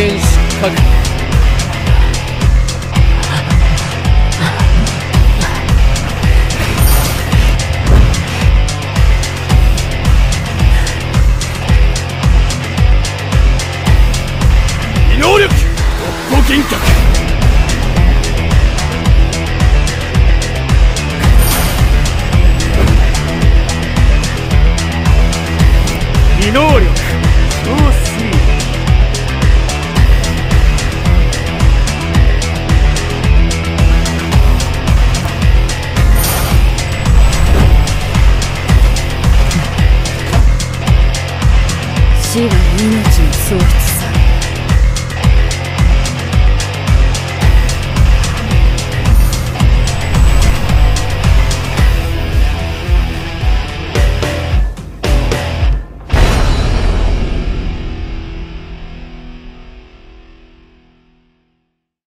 人間失格異能力六個幻覚異能力。基本音乐紧缩